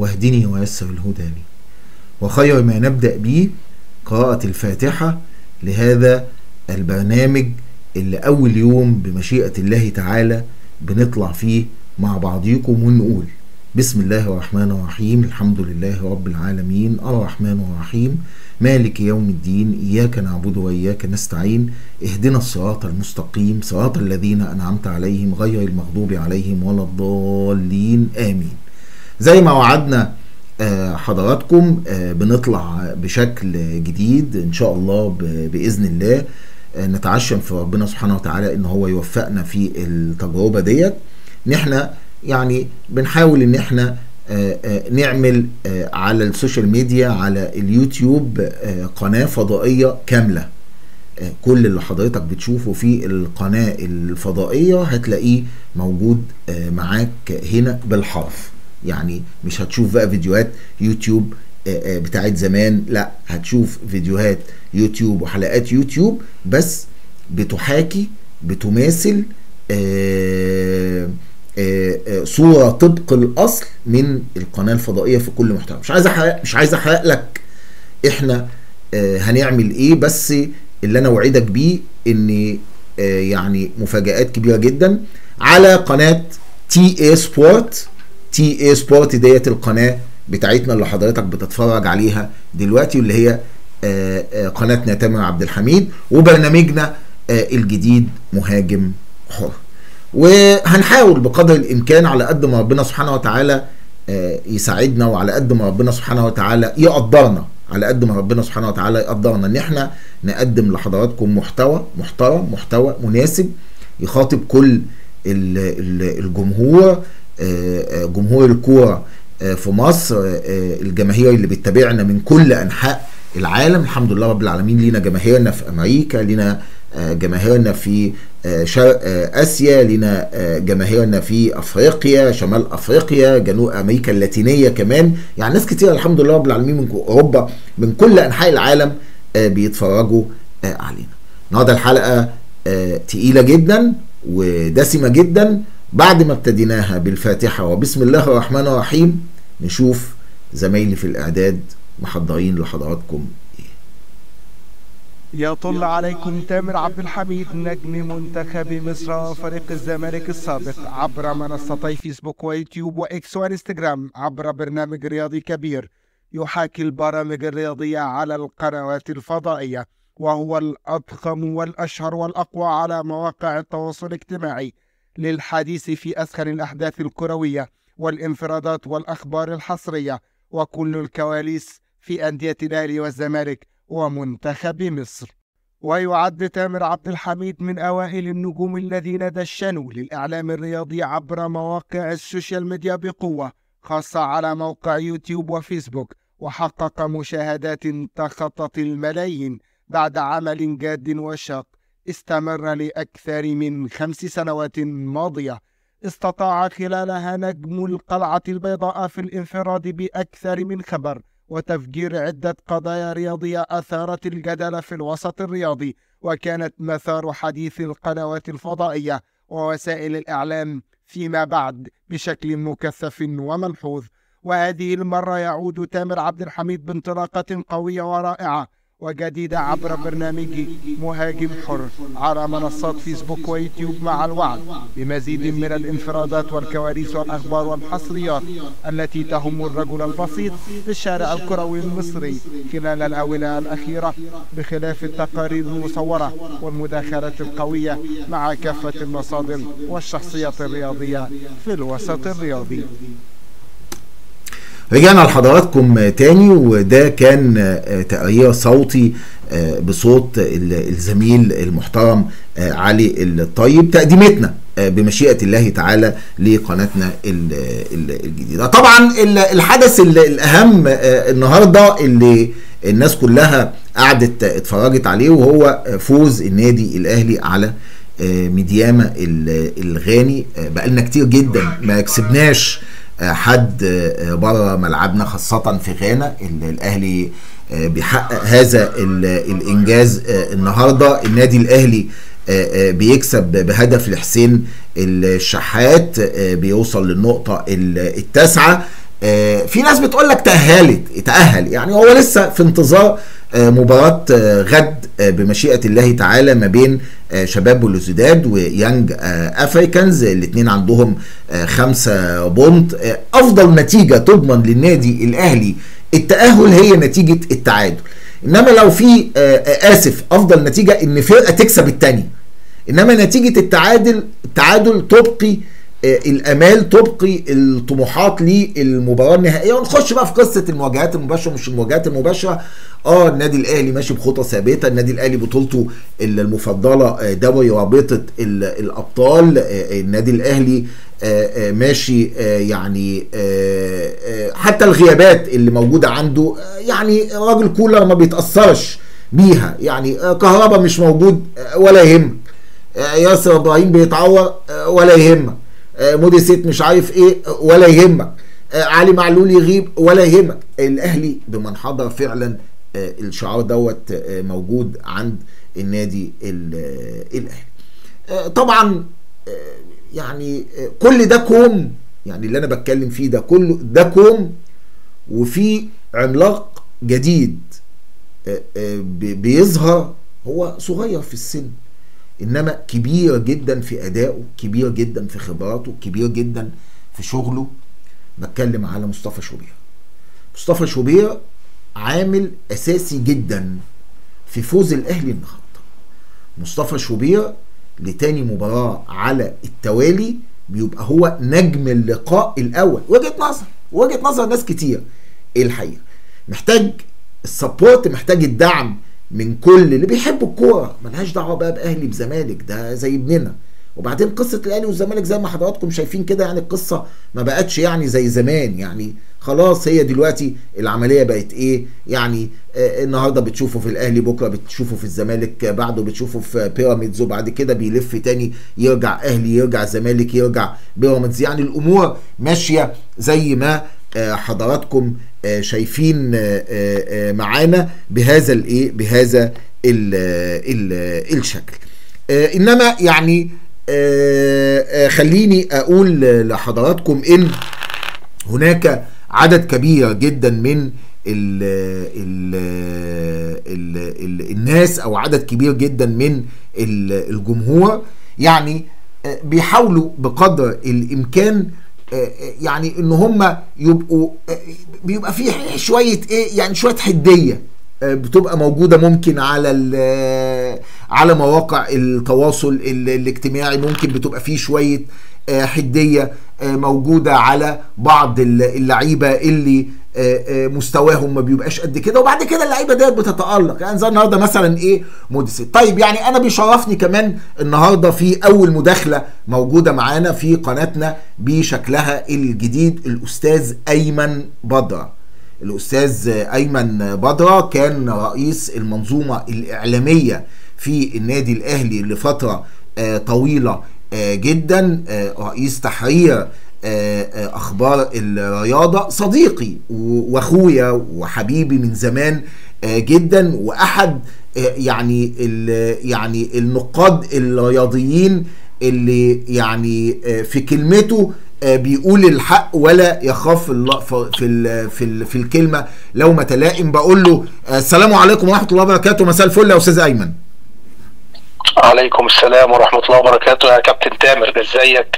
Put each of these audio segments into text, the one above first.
واهدني ويسر الهدى لي. وخير ما نبدأ به قراءة الفاتحة لهذا البرنامج اللي أول يوم بمشيئة الله تعالى بنطلع فيه مع بعضيكم ونقول بسم الله الرحمن الرحيم الحمد لله رب العالمين الرحمن الرحيم مالك يوم الدين إياك نعبد وإياك نستعين اهدنا الصراط المستقيم صراط الذين أنعمت عليهم غير المغضوب عليهم ولا الضالين آمين. زي ما وعدنا آه، حضراتكم آه، بنطلع بشكل جديد إن شاء الله بإذن الله آه، نتعشم في ربنا سبحانه وتعالى إن هو يوفقنا في التجربة ديت. ان إحنا يعني بنحاول إن إحنا نعمل على السوشيال ميديا على اليوتيوب قناة فضائية كاملة. كل اللي حضرتك بتشوفه في القناة الفضائية هتلاقيه موجود معاك هنا بالحرف. يعني مش هتشوف بقى فيديوهات يوتيوب آه، آه، بتاعت زمان لا هتشوف فيديوهات يوتيوب وحلقات يوتيوب بس بتحاكي بتماثل آه، صورة طبق الأصل من القناة الفضائية في كل محتوى. مش عايز أحرق مش عايز أحرق لك إحنا هنعمل إيه بس اللي أنا اوعدك بيه إن يعني مفاجآت كبيرة جدا على قناة TA Sport TA Sport ديت القناة بتاعتنا اللي حضرتك بتتفرج عليها دلوقتي واللي هي آه، آه، قناتنا تامر عبد الحميد وبرنامجنا آه، الجديد مهاجم حر. وهنحاول بقدر الإمكان على قد ما ربنا سبحانه وتعالى يساعدنا وعلى قد ما ربنا سبحانه وتعالى يقدرنا على قد ما ربنا سبحانه وتعالى يقدرنا إن إحنا نقدم لحضراتكم محتوى محترم محتوى مناسب يخاطب كل ال- ال- الجمهور. جمهور الكورة آه، في مصر آه، الجماهير اللي بتتابعنا من كل أنحاء العالم الحمد لله رب العالمين لينا جماهيرنا في أمريكا لينا آه، جماهيرنا في آه، شرق آه، آسيا لينا آه، جماهيرنا في أفريقيا شمال أفريقيا جنوب أمريكا اللاتينية كمان. يعني ناس كتير الحمد لله رب العالمين من أوروبا من كل أنحاء العالم آه، بيتفرجوا آه، علينا. النهارده الحلقة آه، تقيلة جدا ودسمة جدا. بعد ما ابتديناها بالفاتحة وبسم الله الرحمن الرحيم نشوف زمايلي في الإعداد محضرين لحضراتكم يطل عليكم تامر عبد الحميد نجم منتخب مصر وفريق الزمالك السابق عبر منصتي فيسبوك ويوتيوب وإكس وإنستغرام عبر برنامج رياضي كبير يحاكي البرامج الرياضية على القنوات الفضائية وهو الأضخم والأشهر والأقوى على مواقع التواصل الاجتماعي. للحديث في أسخن الأحداث الكروية والانفرادات والأخبار الحصرية وكل الكواليس في أندية الأهلي والزمالك ومنتخب مصر. ويعد تامر عبد الحميد من أوائل النجوم الذين دشنوا للإعلام الرياضي عبر مواقع السوشيال ميديا بقوة خاصة على موقع يوتيوب وفيسبوك وحقق مشاهدات تخطت الملايين بعد عمل جاد وشاق. استمر لأكثر من خمس سنوات ماضية. استطاع خلالها نجم القلعة البيضاء في الانفراد بأكثر من خبر وتفجير عدة قضايا رياضية أثارت الجدل في الوسط الرياضي وكانت مثار حديث القنوات الفضائية ووسائل الإعلام فيما بعد بشكل مكثف وملحوظ. وهذه المرة يعود تامر عبد الحميد بانطلاقة قوية ورائعة وجديدة عبر برنامج مهاجم حر على منصات فيسبوك ويوتيوب مع الوعد بمزيد من الانفرادات والكواليس والأخبار والحصريات التي تهم الرجل البسيط في الشارع الكروي المصري خلال الآونة الأخيرة بخلاف التقارير المصورة والمداخلات القوية مع كافة المصادر والشخصيات الرياضية في الوسط الرياضي. رجعنا لحضراتكم تاني وده كان آه، تقرير صوتي آه، بصوت ال- الزميل المحترم آه، علي الطيب تقديمتنا بمشيئة الله تعالى لقناتنا ال- ال- الجديدة. طبعا ال- الحدث ال- الأهم النهاردة اللي الناس كلها قعدت اتفرجت عليه وهو فوز النادي الأهلي على ميدياما ال- الغاني. بقالنا كتير جدا ما كسبناش حد بره ملعبنا خاصة في غانا ال- الأهلي آه، بيحقق هذا ال- الإنجاز آه، النهاردة. النادي الأهلي آه، بيكسب بهدف لحسين الشحات بيوصل للنقطة ال- التاسعة. في ناس بتقول لك تأهلت تأهل يعني هو لسه في انتظار مباراة آه، غد آه، بمشيئة الله تعالى ما بين آه، شباب بلوزداد ويانج آه، أفريكانز. الاثنين عندهم آه، خمسة point. آه، أفضل نتيجة تضمن للنادي الأهلي التأهل هي نتيجة التعادل. إنما لو في آه، آه، آسف أفضل نتيجة إن فرقة تكسب التانية. إنما نتيجة التعادل التعادل تبقي آه، الأمال تبقي الطموحات للمباراة النهائية. ونخش بقى في قصة المواجهات المباشرة مش المواجهات المباشرة. آه النادي الأهلي ماشي بخطى ثابتة. النادي الأهلي بطولته المفضلة آه، دوري رابطة ال- الأبطال. آه، النادي الأهلي آه، آه، ماشي آه، يعني آه، آه، حتى الغيابات اللي موجودة عنده آه، يعني راجل كولر ما بيتأثرش بيها. يعني آه، كهربا مش موجود آه، ولا يهمك آه، ياسر إبراهيم بيتعور آه، ولا يهمك آه، موديست مش عارف إيه آه، ولا يهمك. آه، علي معلول يغيب ولا يهمك. الأهلي بمن حضر فعلا آه، الشعار دوت آه، موجود عند النادي ال- آه، الأهلي. آه، طبعا آه، يعني آه، كل ده كوم. يعني اللي أنا بتكلم فيه ده كله ده كوم. وفي عملاق جديد آه، آه، بي- بيظهر هو صغير في السن. إنما كبير جدا في أدائه كبير جدا في خبراته كبير جدا في شغله. بتكلم على مصطفى شوبير. مصطفى شوبير عامل أساسي جدا في فوز الأهلي النهارده. مصطفى شوبير لتاني مباراة على التوالي بيبقى هو نجم اللقاء الأول. وجهة نظر وجهة نظر ناس كتير إيه الحقيقة؟ محتاج السبورت محتاج الدعم من كل اللي بيحبوا الكورة. ملهاش دعوة بقى بأهلي بزمالك ده زي ابننا. وبعدين قصة الأهلي والزمالك زي ما حضراتكم شايفين كده يعني القصة ما بقتش يعني زي زمان. يعني خلاص هي دلوقتي العملية بقت إيه؟ يعني آه النهاردة بتشوفه في الأهلي بكرة بتشوفه في الزمالك بعده بتشوفه في بيراميدز وبعد كده بيلف تاني يرجع أهلي يرجع زمالك يرجع بيراميدز. يعني الأمور ماشية زي ما آه، حضراتكم شايفين آه، آه، آه، معانا بهذا الإيه بهذا ال ال الشكل. آه، إنما يعني آه، آه، خليني أقول لحضراتكم إن هناك عدد كبير جدا من ال ال ال ال الناس أو عدد كبير جدا من ال- الجمهور. يعني آه، بيحاولوا بقدر الإمكان آه، آه، يعني إن هم يبقوا آه، بيبقى فيه شوية إيه يعني شوية حدية آه، بتبقى موجودة ممكن على ال- على مواقع التواصل ال- الاجتماعي ممكن بتبقى فيه شوية آه، حدية آه، موجودة على بعض ال- اللعيبة اللي آه، آه، مستواهم ما بيبقاش قد كده وبعد كده اللعيبة ديت بتتألق. يعني زي النهارده مثلا إيه موديسي طيب يعني أنا بيشرفني كمان النهارده في أول مداخلة موجودة معانا في قناتنا بشكلها الجديد الأستاذ أيمن بدر. الأستاذ أيمن بدره كان رئيس المنظومة الإعلامية في النادي الأهلي لفترة آه، طويلة آه، جدا آه، رئيس تحرير آه، آه، أخبار الرياضة. صديقي وأخويا وحبيبي من زمان آه، جدا وأحد آه، يعني يعني النقاد الرياضيين اللي يعني آه، في كلمته بيقول الحق ولا يخاف في ال- في ال- في الكلمة لو ما تلائم بقول له السلام عليكم ورحمة الله وبركاته. مساء الفل يا أستاذ أيمن. عليكم السلام ورحمة الله وبركاته. يا كابتن تامر إزيك؟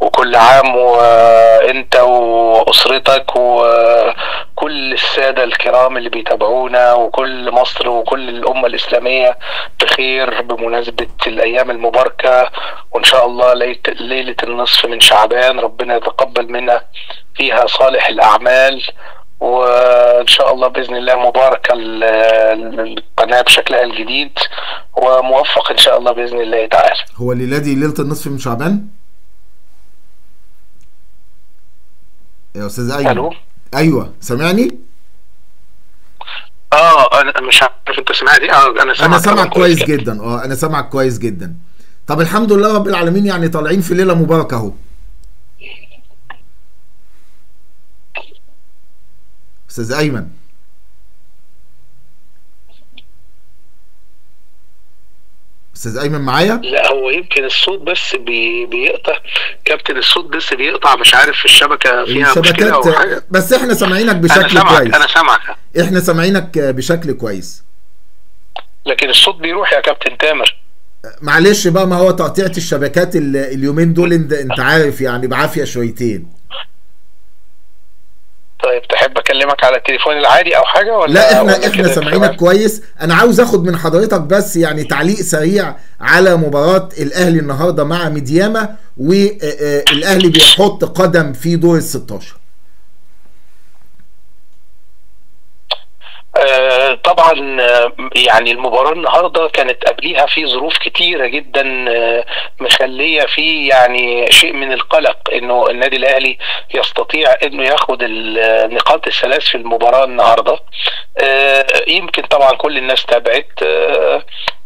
وكل عام وانت واسرتك وكل السادة الكرام اللي بيتابعونا وكل مصر وكل الامة الاسلامية بخير بمناسبة الأيام المباركة. وان شاء الله ليلة النصف من شعبان ربنا يتقبل منا فيها صالح الاعمال. وان شاء الله بإذن الله مباركة ال- القناه بشكلها الجديد. وموفق إن شاء الله بإذن الله تعالى. هو الليلة دي ليلة النصف من شعبان؟ يا أستاذ أيمن. ألو؟ أيوه سامعني؟ آه أنا مش عارف أنت سمعني آه أنا سامعك أنا سامعك كويس جدا. آه أنا سامعك كويس جدا. طب الحمد لله رب العالمين يعني طالعين في ليلة مباركة أهو. أستاذ أيمن. أستاذ أيمن معايا؟ لا هو يمكن الصوت بس بي بيقطع. كابتن الصوت بس بيقطع مش عارف الشبكة فيها مشكلة أو الشبكات حاجة. بس إحنا سامعينك بشكل سامعك كويس. أنا سامعك. إحنا سامعينك بشكل كويس. لكن الصوت بيروح يا كابتن تامر. معلش بقى ما هو تقطيعة الشبكات ال- اليومين دول إنت عارف يعني بعافية شويتين. طيب تحب أكلمك على التليفون العادي أو حاجة ولا لا إحنا ولا إحنا سامعينك؟ كويس. أنا عاوز آخد من حضرتك بس يعني تعليق سريع على مباراة الأهلي النهاردة مع ميدياما والاهلي بيحط قدم في دور ال 16 آه، طبعا آه، يعني المباراة النهاردة كانت قبليها في ظروف كتيرة جدا آه، مخلية في يعني شيء من القلق إنه النادي الأهلي يستطيع إنه ياخد النقاط الثلاث في المباراة النهاردة. آه، يمكن طبعا كل الناس تابعت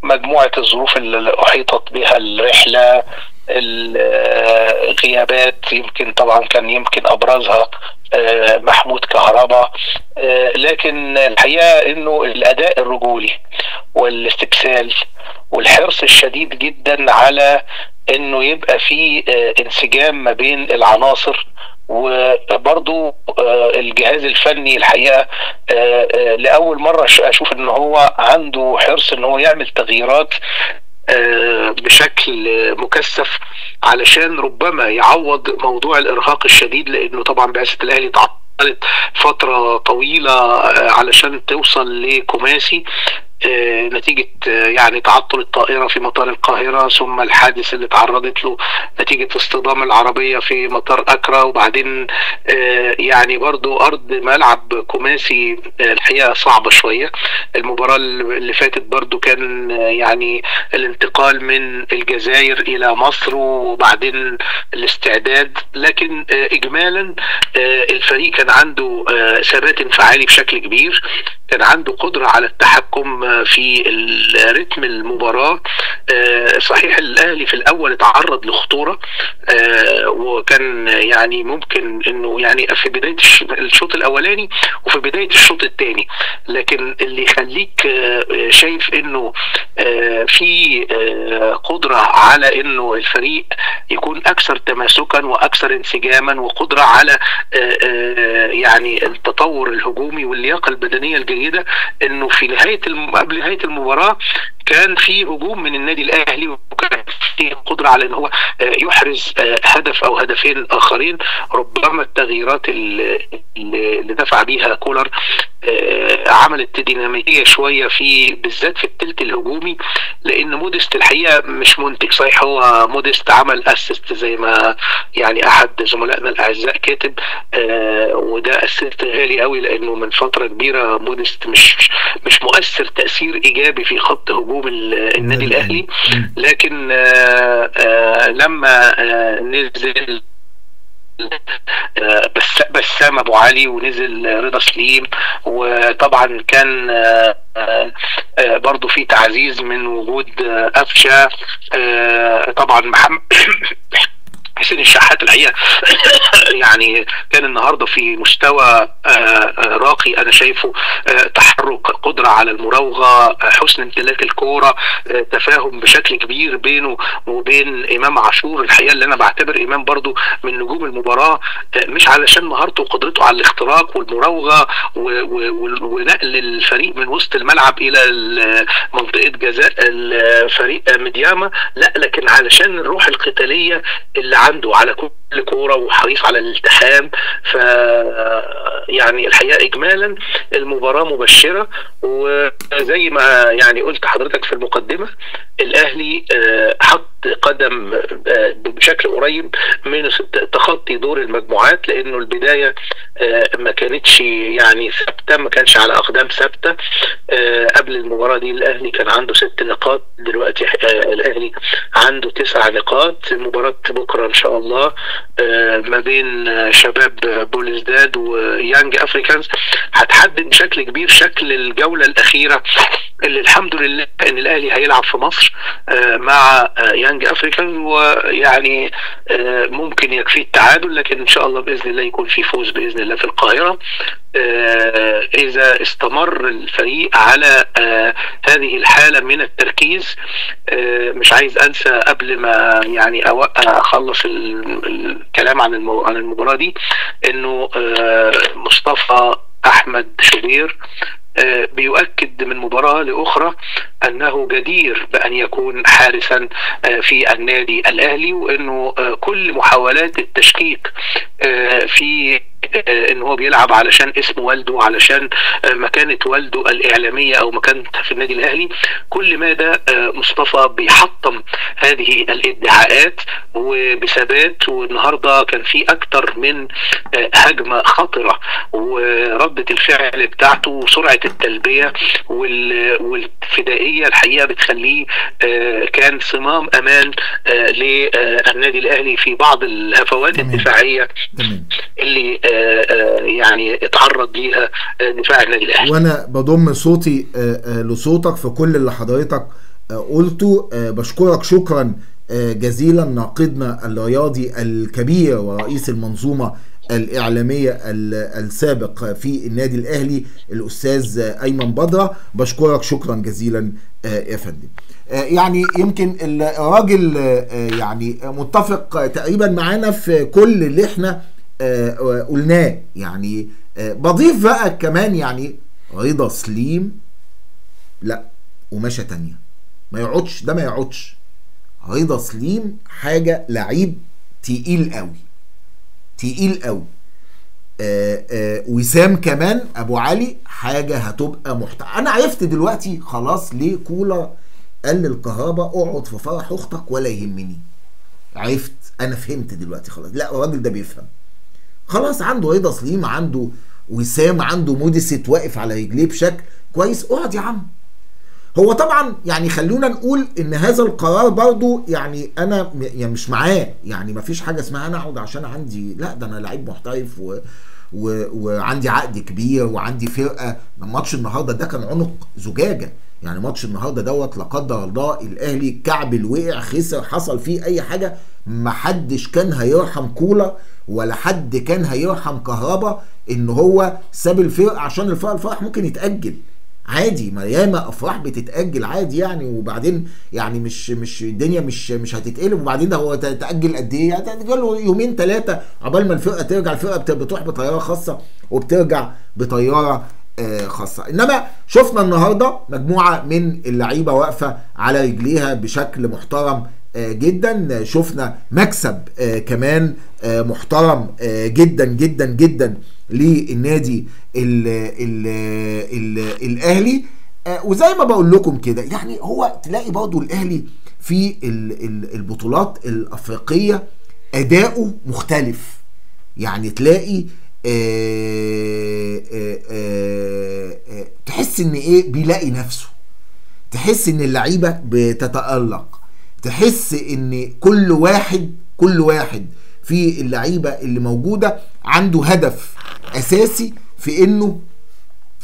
مجموعة الظروف اللي أحيطت بها الرحلة الغيابات يمكن طبعا كان يمكن أبرزها محمود كهربا. آه، لكن الحقيقة إنه الأداء الرجولي والاستبسال والحرص الشديد جدا على إنه يبقى في آه، انسجام ما بين العناصر وبرضو آه، الجهاز الفني الحقيقة آه، آه، لأول مرة أشوف إن هو عنده حرص إن هو يعمل تغييرات آه، بشكل آه، مكثف علشان ربما يعوض موضوع الإرهاق الشديد لأنه طبعا بعثة الأهلي تعطلت فترة طويلة آه، علشان توصل لكوماسي. نتيجة آه، يعني تعطل الطائرة في مطار القاهرة ثم الحادث اللي تعرضت له نتيجة اصطدام العربية في مطار أكرا وبعدين آه، يعني برضو أرض ملعب كوماسي آه، الحقيقة صعبة شوية. المباراة اللي فاتت برضو كان آه، يعني الانتقال من الجزائر إلى مصر وبعدين الاستعداد. لكن آه، إجمالا آه، الفريق كان عنده آه، ثبات انفعالي بشكل كبير. كان عنده قدرة على التحكم في رتم المباراة. آه، صحيح الأهلي في الأول اتعرض لخطورة. آه، وكان يعني ممكن إنه يعني في بداية الش- الشوط الأولاني وفي بداية الشوط الثاني. لكن اللي يخليك آه، شايف آه، في قدرة على إنه الفريق يكون أكثر تماسكا وأكثر انسجاما وقدرة على يعني التطور الهجومي واللياقة البدنية الجيدة إنه في نهاية الم... قبل نهاية المباراة كان في هجوم من النادي الأهلي وكان في قدرة على إن هو آه، يحرز آه، هدف أو هدفين آخرين ربما التغييرات اللي دفع بيها كولر عملت ديناميكيه شوية في بالذات في الثلث الهجومي لأن موديست الحقيقة مش منتج صحيح هو موديست عمل assist زي ما يعني أحد زملائنا الأعزاء كاتب آه، وده assist غالي قوي لأنه من فترة كبيرة موديست مش مش مؤثر تأثير إيجابي في خط هجوم ال- النادي الأهلي. لكن آه، آه، لما آه، نزل آه، بسام أبو علي ونزل رضا سليم. وطبعا كان آه، آه، آه، برضو في تعزيز من وجود آه، قفشه آه، طبعا محمد حسين الشحات الحقيقة. يعني كان النهارده في مستوى آه، آه، راقي أنا شايفه آه، تحرك قدرة على المراوغة حسن امتلاك الكورة تفاهم بشكل كبير بينه وبين إمام عاشور. الحقيقة اللي أنا بعتبر إمام برضو من نجوم المباراة مش علشان مهارته وقدرته على الاختراق والمراوغة ونقل الفريق من وسط الملعب إلى ال- منطقة جزاء الفريق مدياما. لا لكن علشان الروح القتالية اللي عنده على كل كورة وحريص على الالتحام ف يعني الحقيقة اجمالا المباراة مبشرة وزي ما يعني قلت حضرتك في المقدمة الأهلي آه، حط قدم آه، بشكل قريب من تخطي دور المجموعات لأنه البداية آه، ما كانتش يعني ثابتة ما كانش على أقدام ثابتة قبل المباراة دي الأهلي كان عنده ست نقاط دلوقتي الأهلي عنده تسع نقاط مباراة بكرة إن شاء الله ما بين آه، شباب بوليسداد ويانج أفريكانز هتحدد بشكل كبير شكل الجولة الأخيرة اللي الحمد لله إن الأهلي هيلعب في مصر آه، مع آه، يانج أفريكانز ويعني آه، ممكن يكفي التعادل لكن إن شاء الله بإذن الله يكون في فوز بإذن الله في القاهرة. آه، إذا استمر الفريق على آه، هذه الحالة من التركيز آه، مش عايز أنسى قبل ما يعني أخلص الكلام عن المو- عن المباراة دي إنه آه، مصطفى أحمد شوبير آه، بيؤكد من مباراة لأخرى أنه جدير بأن يكون حارسا آه، في النادي الأهلي وأنه كل محاولات التشكيك في إن هو بيلعب علشان اسم والده علشان آه، مكانة والده الإعلامية أو مكانته في النادي الأهلي كل ما ده آه، مصطفى بيحطم هذه الإدعاءات وبثبات والنهاردة كان في أكتر من آه، هجمة خطرة وردة الفعل بتاعته وسرعة التلبية وال- والفدائية الحقيقة بتخليه آه، كان صمام أمان آه، للنادي الأهلي في بعض الهفوات. الدفاعية اللي آه، آه، يعني اتعرض ليها آه، دفاع النادي الأهلي. وأنا بضم صوتي آه، آه، لصوتك في كل اللي حضرتك آه، قلته. آه، بشكرك شكرا آه، جزيلا ناقدنا الرياضي الكبير ورئيس المنظومة الإعلامية ال- السابق في النادي الأهلي الأستاذ أيمن بدرة. بشكرك شكرا جزيلا آه، يا فندم. آه، يعني يمكن الراجل آه، يعني متفق تقريبا معانا في كل اللي إحنا آه، قلناه. يعني آه، بضيف بقى كمان يعني رضا سليم. لا قماشة تانية. ما يقعدش ده ما يقعدش. رضا سليم حاجة لعيب تقيل قوي. تقيل قوي. آه آه وسام كمان أبو علي حاجة هتبقى محترمه أنا عرفت دلوقتي خلاص ليه كولر قال للكهرباء اقعد في فرح أختك ولا يهمني. عرفت؟ أنا فهمت دلوقتي خلاص. لا الراجل ده بيفهم. خلاص عنده رضا سليم عنده وسام عنده موديست واقف على رجليه بشكل كويس. اقعد يا عم. هو طبعا يعني خلونا نقول إن هذا القرار برضو يعني أنا يعني مش معاه. يعني ما فيش حاجة اسمها أنا أقعد عشان عندي لا ده أنا لعيب محترف و و وعندي عقد كبير وعندي فرقة. ماتش النهارده ده كان عنق زجاجة. يعني ماتش النهارده دوت لا قدر الله الأهلي كعبل وقع خسر حصل فيه أي حاجة ما حدش كان هيرحم كولا ولا حد كان هيرحم كهربا إن هو ساب الفرقة عشان الفرق الفرح ممكن يتأجل. عادي ما ياما أفراح بتتأجل عادي يعني وبعدين يعني مش مش الدنيا مش مش هتتقلب وبعدين ده هو تأجل قد إيه؟ تاجل له يومين ثلاثة عقبال ما الفرقة ترجع الفرقة بت- بتروح بطيارة خاصة وبترجع بطيارة خاصة. إنما شفنا النهارده مجموعة من اللعيبة واقفة على رجليها بشكل محترم آه، جدا. شفنا مكسب آه، كمان آه، محترم جدا جدا جدا للنادي ال ال ال الأهلي. وزي ما بقول لكم كده يعني هو تلاقي برضه الأهلي في ال- ال- البطولات الأفريقية أداؤه مختلف. يعني تلاقي تحس إن إيه؟ بيلاقي نفسه. تحس إن اللعيبة بتتألق. تحس إن كل واحد كل واحد في اللعيبة اللي موجودة عنده هدف أساسي في إنه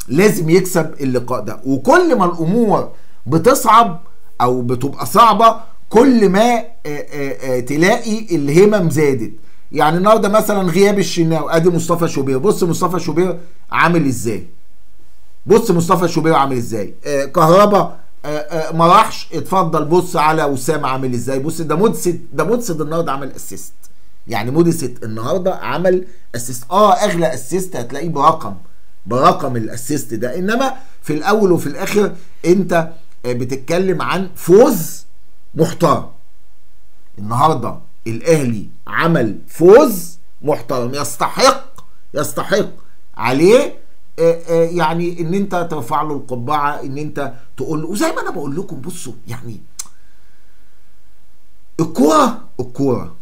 لازم يكسب اللقاء ده. وكل ما الأمور بتصعب أو بتبقى صعبة كل ما آه، آه، آه، تلاقي الهمم زادت. يعني النهارده مثلا غياب الشناوي أدي مصطفى شوبير. بص مصطفى شوبير عامل إزاي؟ بص مصطفى شوبير عامل إزاي؟ آه كهربا آه آه ما راحش. اتفضل بص على وسام عامل إزاي؟ بص ده مودست ده مودست النهارده عمل assist. يعني مودست النهارده عمل assist. آه أغلى assist هتلاقيه برقم برقم ال assist ده. إنما في الأول وفي الآخر أنت آه بتتكلم عن فوز محترم. النهارده الأهلي عمل فوز محترم يستحق يستحق عليه آه، آه، يعني إن أنت ترفع له القبعة إن أنت تقول له وزي ما أنا بقول لكم بصوا يعني الكورة الكورة.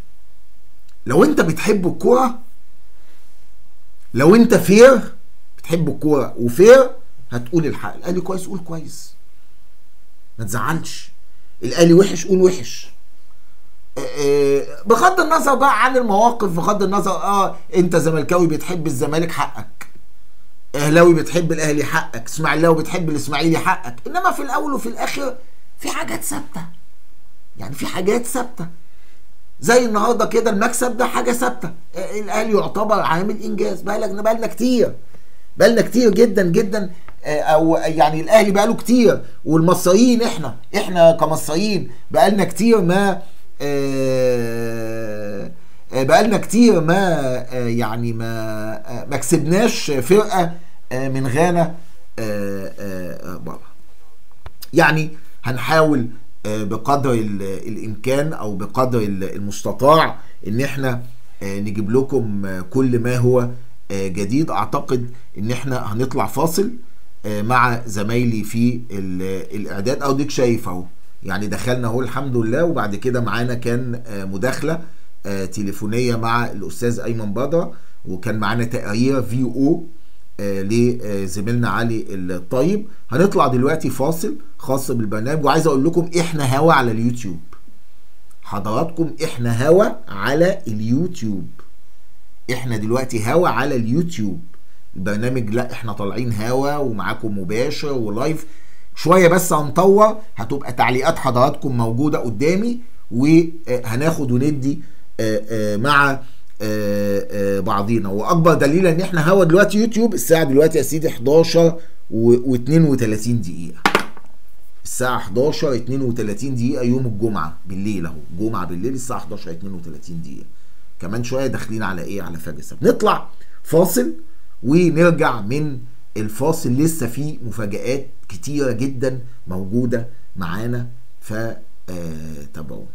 لو أنت بتحب الكورة لو أنت فير بتحب الكورة وفير هتقول الحق. الأهلي كويس قول كويس. ما تزعلش. الأهلي وحش قول وحش. بغض النظر بقى عن المواقف بغض النظر آه أنت زملكاوي بتحب الزمالك حقك. أهلاوي بتحب الأهلي حقك. إسماعيلاوي بتحب الإسماعيلي حقك. إنما في الأول وفي الآخر في حاجات ثابتة. يعني في حاجات ثابتة. زي النهارده كده المكسب ده حاجة ثابتة. الأهلي يعتبر عامل إنجاز. بقى لنا كتير. بقى لنا كتير جدا جدا آه، أو يعني الأهلي بقاله كتير. والمصريين إحنا إحنا كمصريين بقالنا كتير ما بقالنا كتير ما آه، يعني ما آه، ما كسبناش فرقة آه، من غانا آه، آه، بره. يعني هنحاول آه، بقدر ال- الإمكان أو بقدر ال- المستطاع إن إحنا آه، نجيب لكم آه، كل ما هو آه، جديد. أعتقد إن إحنا هنطلع فاصل آه، مع زمايلي في ال- الإعداد. أو ديك شايف أهو. يعني دخلنا اهو الحمد لله وبعد كده معانا كان آه، مداخلة آه، تليفونية مع الأستاذ أيمن بدره وكان معانا تقرير في أو آه، لزميلنا علي الطيب. هنطلع دلوقتي فاصل خاص بالبرنامج وعايز أقول لكم إحنا هوا على اليوتيوب. حضراتكم إحنا هوا على اليوتيوب. إحنا دلوقتي هوا على اليوتيوب. البرنامج لا إحنا طالعين هوا ومعاكم مباشر ولايف. شوية بس هنطور هتبقى تعليقات حضراتكم موجودة قدامي وهناخد وندي آه، آه، مع آه، بعضينا. وأكبر دليل إن إحنا هوا دلوقتي يوتيوب الساعة دلوقتي يا سيدي 11 و32 دقيقة. الساعة 11 32 دقيقة يوم الجمعة بالليل أهو. جمعة بالليل الساعة 11 32 دقيقة. كمان شوية داخلين على إيه؟ على فجر السبت. نطلع فاصل ونرجع من الفاصل لسه في مفاجآت كتيرة جدا موجودة معانا فتابعونا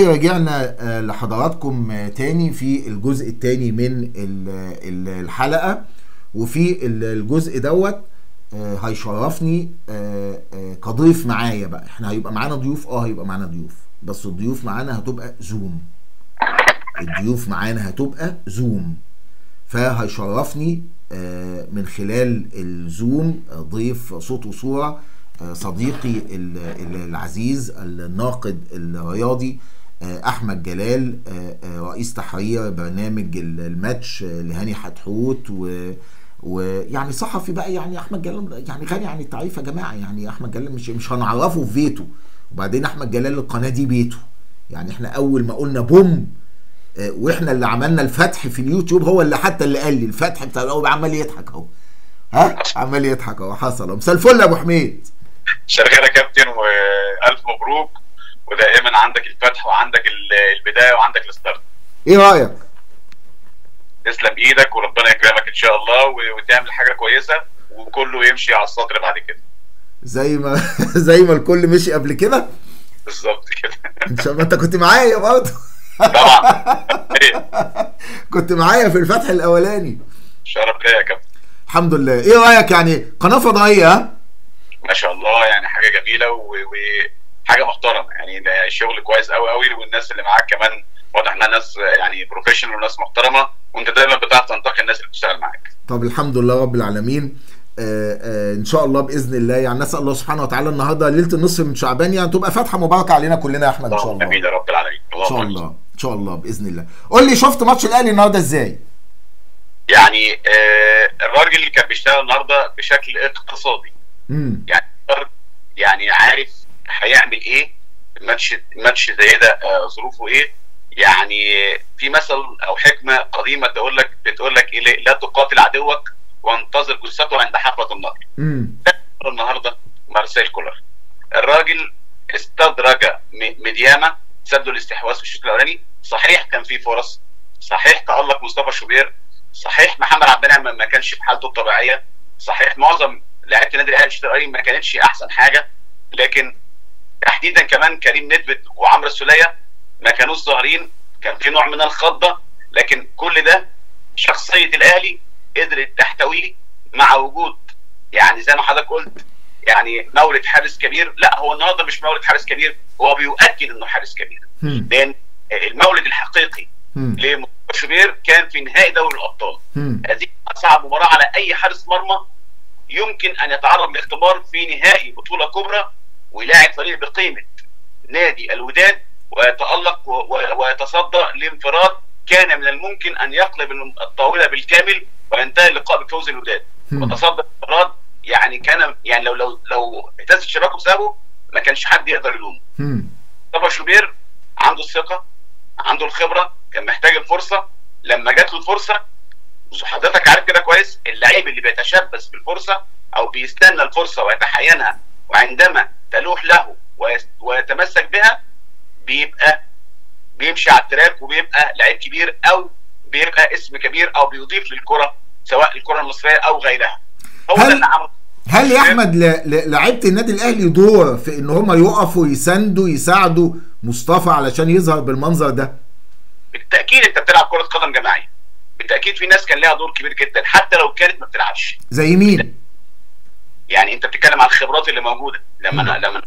ورجعنا آه، لحضراتكم آه، تاني في الجزء التاني من ال- ال- الحلقة. وفي ال- الجزء دوت آه، هيشرفني كضيف معايا بقى. إحنا هيبقى معانا ضيوف آه هيبقى معانا ضيوف. بس الضيوف معانا هتبقى زوم الضيوف معانا هتبقى زوم فهيشرفني من خلال الزوم ضيف صوت وصورة آه، صديقي ال- ال- العزيز الناقد الرياضي أحمد جلال آه، آه، رئيس تحرير برنامج ال- الماتش آه، لهاني حتحوت و ويعني صحفي بقى يعني أحمد جلال يعني غني عن التعريف يا جماعة. يعني أحمد جلال مش مش هنعرفه في بيته. وبعدين أحمد جلال القناة دي بيته. يعني إحنا أول ما قلنا بوم آه، وإحنا اللي عملنا الفتح في اليوتيوب هو اللي حتى اللي قال لي الفتح بتاع الأول عمال يضحك أهو. ها؟ عمال يضحك أهو. حصل. أهو. مساء الفل يا أبو حميد. شغال يا كابتن والف مبروك. ودائما عندك الفتح وعندك ال- البداية وعندك الستارت. إيه رأيك؟ تسلم إيدك وربنا يكرمك إن شاء الله و- وتعمل حاجة كويسة وكله يمشي على السطر بعد كده. زي ما زي ما الكل مشي قبل كده؟ بالظبط كده. إن شاء الله. أنت كنت معايا برضه. طبعا. إيه، كنت معايا في الفتح الأولاني. شرف ليا يا كابتن. الحمد لله. إيه رأيك يعني؟ قناة فضائية ما شاء الله يعني حاجة جميلة وحاجه محترمة. يعني ده شغل كويس قوي قوي والناس اللي معاك كمان واضح إنها ناس يعني بروفيشنال وناس محترمة وأنت دايما بتعرف تنتقي الناس اللي بتشتغل معاك. طب الحمد لله رب العالمين. آه آه إن شاء الله بإذن الله يعني نسأل الله سبحانه وتعالى النهارده ليلة النصف من شعبان يعني تبقى فتحه مباركة علينا كلنا يا أحمد إن شاء الله. آمين يا رب العالمين. إن شاء الله إن شاء الله بإذن الله. قول لي شفت ماتش الأهلي النهارده إزاي؟ يعني آه الراجل اللي كان بيشتغل النهارده بشكل اقتصادي. امم يعني يعني عارف هيعمل إيه الماتش الماتش زي ده آه ظروفه إيه؟ يعني في مثل أو حكمة قديمة تقول لك بتقول لك إيه لا تقاتل عدوك وانتظر جثته عند حافه النار. امم النهارده مارسيل كولر. الراجل استدرج مدياما سدوا الاستحواذ في الشوط الأولاني. صحيح كان في فرص. صحيح تألق مصطفى شوبير. صحيح محمد عبد المنعم ما- ما كانش في حالته الطبيعية. صحيح معظم لعيبة النادي الأهلي الشوط الأولاني ما كانتش أحسن حاجة. لكن تحديدا كمان كريم ندفد وعمرو السولية ما كانوش ظاهرين كان في نوع من الخضة لكن كل ده شخصية الأهلي قدرت تحتويه مع وجود يعني زي ما حضرتك قلت يعني مولد حارس كبير لا هو النهارده مش مولد حارس كبير هو بيؤكد إنه حارس كبير. لأن المولد الحقيقي مم. لمصطفى شوبير كان في نهائي دوري الأبطال. هذه أصعب مباراة على أي حارس مرمى يمكن أن يتعرض لاختبار في نهائي بطولة كبرى ويلاعب فريق بقيمة نادي الوداد ويتألق ويتصدى لانفراد كان من الممكن أن يقلب الطاولة بالكامل وينتهي اللقاء بفوز الوداد. وتصدى انفراد يعني كان يعني لو لو لو اهتز شباكه بسببه ما كانش حد يقدر يلومه. مصطفى شوبير عنده الثقة عنده الخبرة كان محتاج الفرصة لما جات له الفرصة وحضرتك عارف كده كويس اللعيب اللي بيتشبث بالفرصة أو بيستنى الفرصة ويتحينها وعندما تلوح له ويتمسك بها بيبقى بيمشي على التراك وبيبقى لعيب كبير أو بيبقى اسم كبير أو بيضيف للكرة سواء الكرة المصرية أو غيرها. هو هل- ده اللي عمله. هل يا أحمد لعيبة النادي الأهلي دور في إن هم يقفوا يساندوا يساعدوا مصطفى علشان يظهر بالمنظر ده؟ بالتأكيد أنت بتلعب كرة قدم جماعية. بالتأكيد في ناس كان لها دور كبير جدا حتى لو كانت ما بتلعبش. زي مين؟ يعني انت بتتكلم عن الخبرات اللي موجودة لما. أنا لما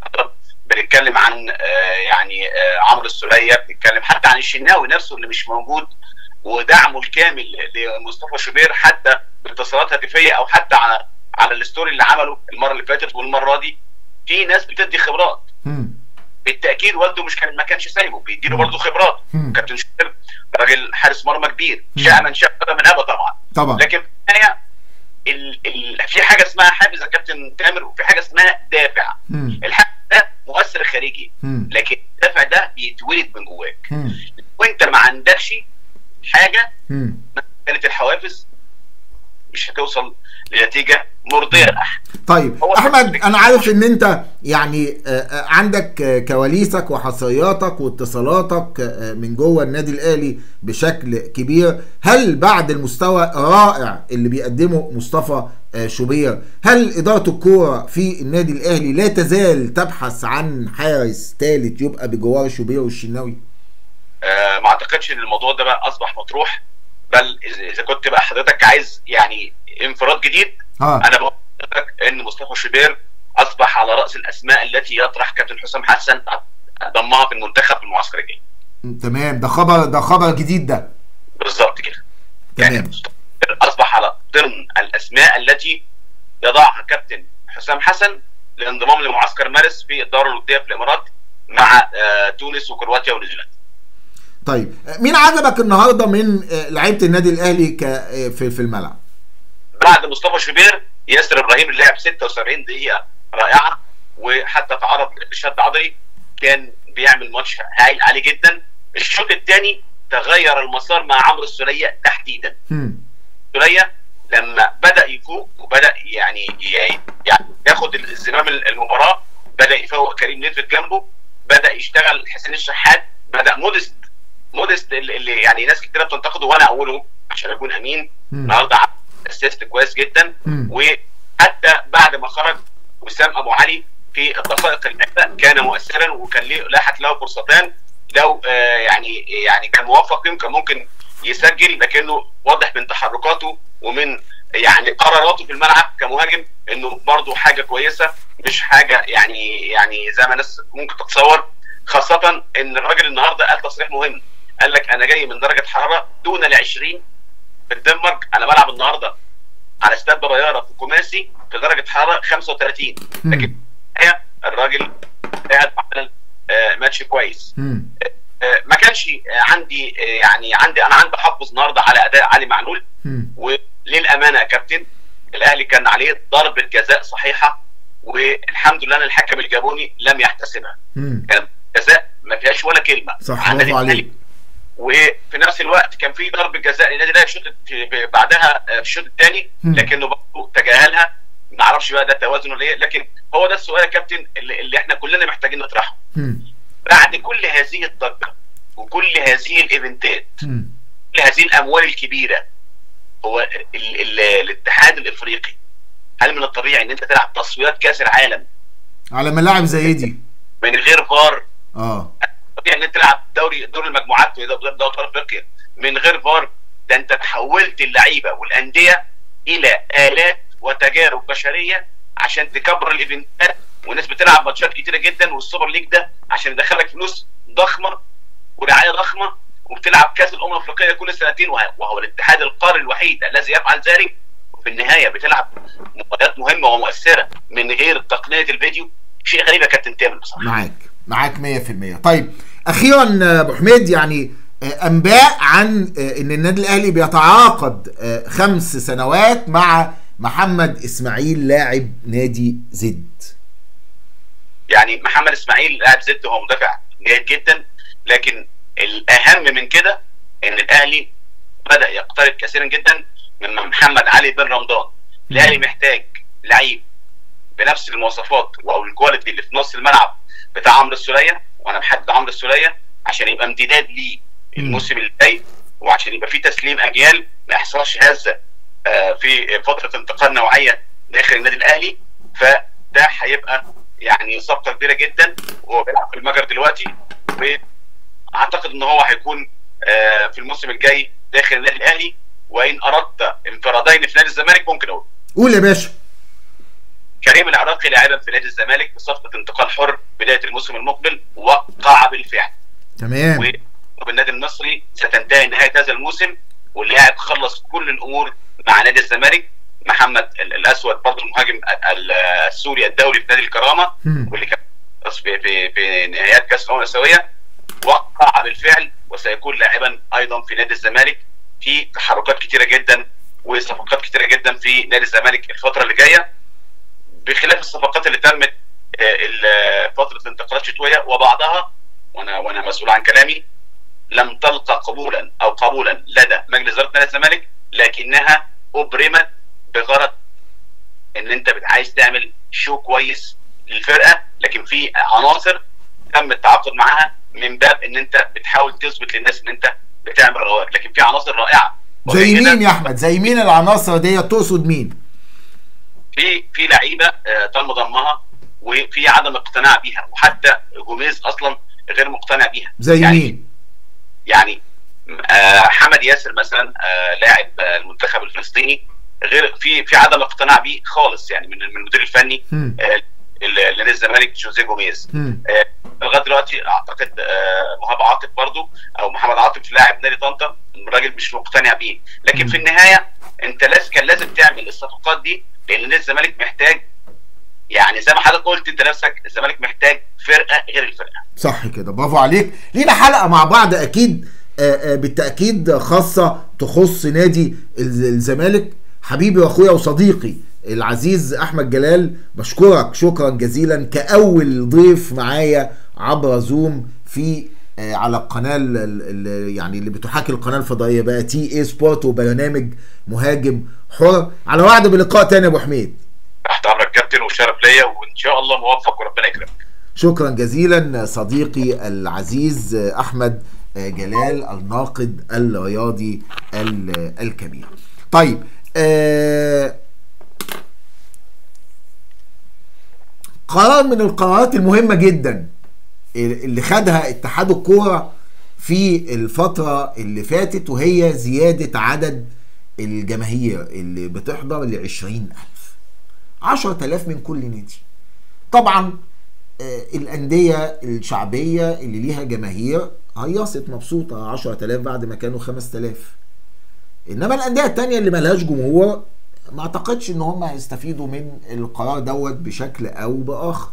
بنتكلم عن آه، يعني آه، عمرو السولية بنتكلم حتى عن الشناوي نفسه اللي مش موجود ودعمه الكامل لمصطفى شوبير حتى باتصالات هاتفية أو حتى على على الستوري اللي عمله المرة اللي فاتت والمرة دي في ناس بتدي خبرات. بالتأكيد والده مش كان ما كانش سايبه بيديله. برضه خبرات. كابتن شوبير راجل حارس مرمى كبير. شاء من شاء من ابى طبعا طبعا لكن في النهايه ال... ال... في حاجة اسمها حافز يا كابتن تامر وفي حاجة اسمها دافع. الحافز ده مؤثر خارجي. لكن الدافع ده بيتولد من جواك. وانت ما عندكش حاجة. كانت الحوافز مش هتوصل لنتيجه مرضية طيب أحمد أنا عارف إن أنت يعني آه، آه، عندك آه، كواليسك وحصرياتك واتصالاتك من جوه النادي الأهلي بشكل كبير. هل بعد المستوى الرائع اللي بيقدمه مصطفى شوبير هل إدارة الكورة في النادي الأهلي لا تزال تبحث عن حارس ثالث يبقى بجوار شوبير والشناوي؟ ما أعتقدش إن الموضوع ده بقى أصبح مطروح بل إذا كنت بقى حضرتك عايز يعني انفراد جديد. آه. أنا بقول إن مصطفى شوبير أصبح على رأس الأسماء التي يطرح كابتن حسام حسن ضمها في المنتخب في المعسكر الجاي. تمام. ده خبر ده خبر جديد ده. بالظبط كده. تمام. يعني أصبح على ضمن الأسماء التي يضعها كابتن حسام حسن للانضمام لمعسكر مارس في الدوره الوديه في الإمارات مع آه تونس وكرواتيا ونيوزيلندا. طيب آه، مين عجبك النهارده من آه، لعيبة النادي الأهلي آه، في الملعب؟ بعد مصطفى شوبير ياسر إبراهيم اللي لعب 76 دقيقة رائعة وحتى تعرض لشد عضلي كان بيعمل ماتش هايل عالي جدا الشوط الثاني تغير المسار مع عمرو السولية تحديدا. السولية لما بدأ يفوق وبدأ يعني يعني ياخد الزمام المباراة بدأ يفوق كريم نيدفيد جنبه بدأ يشتغل حسين الشحات بدأ مودست مودست اللي يعني ناس كتيرة بتنتقده وأنا اولهم عشان أكون أمين. النهارده assist كويس جدا. وحتى بعد ما خرج وسام أبو علي في الدقائق الاخيره كان مؤثرا وكان ليه لاحت له فرصتان. لو آه يعني يعني كان موفق فيهم كان ممكن يسجل لكنه واضح من تحركاته ومن يعني قراراته في الملعب كمهاجم إنه برضه حاجة كويسة مش حاجة يعني يعني زي ما الناس ممكن تتصور. خاصة إن الراجل النهارده قال تصريح مهم. قال لك أنا جاي من درجة حرارة دون ال 20 في الدنمارك أنا بلعب النهارده على استاد بابايارا في كوماسي في درجة حرارة 35 مم. لكن هي الراجل قاعد عمل آه، ماتش كويس هم. آه، ما كانش آه، عندي آه، يعني عندي أنا عندي تحفظ النهارده على أداء علي معلول. وللأمانة يا كابتن الأهلي كان عليه ضربة جزاء صحيحة والحمد لله إن الحكم الجابوني لم يحتسبها هم. كانت جزاء ما فيهاش ولا كلمة صح برافو عليك. وفي نفس الوقت كان في ضربه جزاء للنادي الاهلي الشوط بعدها آه، في الشوط الثاني مم. لكنه برضه تجاهلها ما أعرفش بقى ده توازن ولا إيه لكن هو ده السؤال يا كابتن اللي, اللي إحنا كلنا محتاجين نطرحه. بعد كل هذه الضجة وكل هذه الإيفنتات. كل هذه الأموال الكبيرة هو ال ال الاتحاد الإفريقي هل من الطبيعي إن أنت تلعب تصفيات كأس العالم على ملاعب زي دي من غير فار آه طبيعي أن انت تلعب دوري دور المجموعات في دوري دوري أفريقيا. من غير فار ده أنت تحولت اللعيبة والأندية إلى آلات وتجارب بشرية عشان تكبر الإيفنتات. والناس بتلعب ماتشات كتيرة جدا وال Super League ده عشان يدخلك فلوس ضخمة ورعاية ضخمة وبتلعب كأس الأمم الأفريقية كل سنتين وه- وهو الاتحاد القاري الوحيد الذي يفعل ذلك. وفي النهاية بتلعب مباريات مهمة ومؤثرة من غير تقنية الفيديو. شيء غريب يا كابتن تامر بصراحة. معاك. معاك 100% طيب أخيرا آه، أبو حميد يعني آه، أنباء عن آه، إن النادي الأهلي بيتعاقد خمس سنوات مع محمد إسماعيل لاعب نادي زد. يعني محمد إسماعيل لاعب زد هو مدافع جيد جدا لكن الأهم من كده إن الأهلي بدأ يقترب كثيرا جدا من محمد علي بن رمضان. الأهلي محتاج لعيب بنفس المواصفات أو الكواليتي اللي في نص الملعب بتاع عمرو السولية. وأنا محدد عمرو السولية عشان يبقى امتداد ليه الموسم اللي جاي وعشان يبقى في تسليم أجيال ما يحصلش هزه آه، في فترة انتقال نوعية داخل النادي الأهلي. فده هيبقى يعني صفقة كبيرة جدا وهو بيلعب في المجر دلوقتي. وأعتقد إن هو هيكون آه، في الموسم الجاي داخل النادي الأهلي. وإن أردت انفرادين في نادي الزمالك ممكن أقول. قول يا باشا. كريم العراقي لاعبا في نادي الزمالك بصفقة انتقال حر بداية الموسم المقبل وقع بالفعل. تمام. وبالنادي المصري ستنتهي نهاية هذا الموسم واللاعب خلص كل الأمور مع نادي الزمالك. محمد ال- الأسود برضه المهاجم ال- ال- السوري الدولي في نادي الكرامة. واللي كان في في في نهائيات كأس الأمم الأسيوية. وقع بالفعل وسيكون لاعبا أيضا في نادي الزمالك في تحركات كتيرة جدا وصفقات كتيرة جدا في نادي الزمالك الفترة اللي جاية. بخلاف الصفقات اللي تمت آه، ال- فترة الانتقالات الشتويه وبعضها وأنا وأنا مسؤول عن كلامي لم تلقى قبولا أو قبولا لدى مجلس إدارة نادي الزمالك لكنها أبرمت بغرض إن أنت عايز تعمل شو كويس للفرقة لكن في عناصر تم التعاقد معاها من باب إن أنت بتحاول تثبت للناس إن أنت بتعمل رواج لكن في عناصر رائعة. زي. مين يا أحمد؟ زي مين العناصر دي؟ تقصد مين؟ في في لعيبة آه، تم ضمها وفي عدم اقتناع بيها وحتى جوميز أصلا غير مقتنع بيها. زي يعني مين؟ يعني آه، حمد ياسر مثلا آه، لاعب المنتخب الفلسطيني غير في في عدم اقتناع بيه خالص يعني من من المدير الفني مم. ال- لنادي الزمالك جوزيه جوميز. لغاية دلوقتي أعتقد مهاب عاطف برضو أو محمد عاطف لاعب نادي طنطا الراجل مش مقتنع بيه. لكن مم. في النهاية أنت لازم كان لازم تعمل الصفقات دي لأن نادي الزمالك محتاج. يعني زي ما حضرتك قلت أنت نفسك الزمالك محتاج فرقة غير الفرقة. صح كده. برافو عليك. لينا حلقة مع بعض أكيد آه، آه، بالتأكيد خاصة تخص نادي الز- الزمالك. حبيبي وأخويا وصديقي العزيز أحمد جلال بشكرك شكرا جزيلا. كأول ضيف معايا عبر زوم في على القناة ال- ال- ال- يعني اللي بتحاكي القناة الفضائية بقى تي اي سبورت وبرنامج مهاجم حر. على وعد بلقاء تاني يا أبو حميد. تحت أمرك كابتن وشرف ليا وإن شاء الله موفق وربنا يكرمك. شكرا جزيلا صديقي العزيز أحمد جلال الناقد الرياضي ال- الكبير. طيب آه، قرار من القرارات المهمة جدا. اللي خدها اتحاد الكورة في الفترة اللي فاتت وهي زيادة عدد الجماهير اللي بتحضر ألف. عشرة آلاف من كل نادي. طبعا آه، الأندية الشعبية اللي ليها جماهير هيصت مبسوطة 10000 بعد ما كانوا 5000 إنما الأندية التانية اللي ملهاش جمهور ما أعتقدش إن هم هيستفيدوا من القرار دوت بشكل أو بآخر.